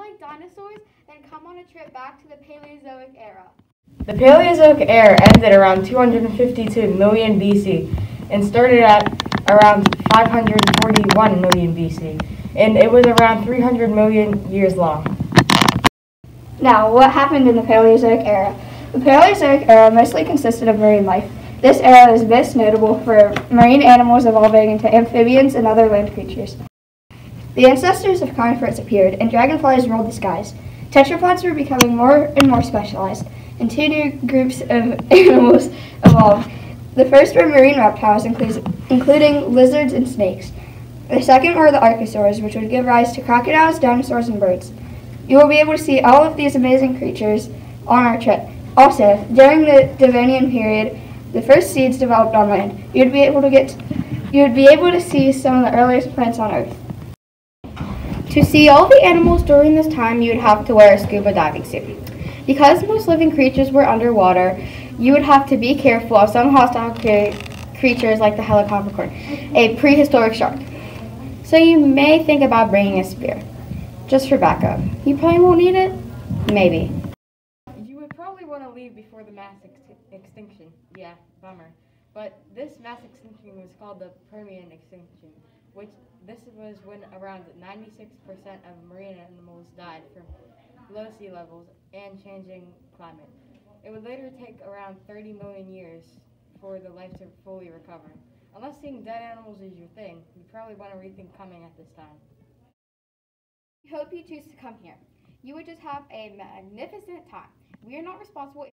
like dinosaurs? Then come on a trip back to the Paleozoic era. The Paleozoic era ended around 252 million BC and started at around 541 million BC, and it was around 300 million years long. Now, what happened in the Paleozoic era? The Paleozoic era mostly consisted of marine life. This era is best notable for marine animals evolving into amphibians and other land creatures. The ancestors of conifers appeared, and dragonflies ruled the skies. Tetrapods were becoming more and more specialized, and two new groups of animals evolved. The first were marine reptiles, including lizards and snakes. The second were the archosaurs, which would give rise to crocodiles, dinosaurs, and birds. You will be able to see all of these amazing creatures on our trip. Also, during the Devonian period, the first seeds developed on land. You'd be able to get you would be able to see some of the earliest plants on Earth. To see all the animals during this time, you would have to wear a scuba diving suit. Because most living creatures were underwater, you would have to be careful of some hostile creatures like the Helicoprion, a prehistoric shark. So you may think about bringing a spear, just for backup. You probably won't need it, maybe. You would probably want to leave before the mass ex extinction. Yeah, bummer. But this mass extinction was called the Permian extinction, which this was when around 96% of marine animals died from low sea levels and changing climate. It would later take around 30 million years for the life to fully recover. Unless seeing dead animals is your thing, you probably want to rethink coming at this time. We hope you choose to come here. You would just have a magnificent time. We are not responsible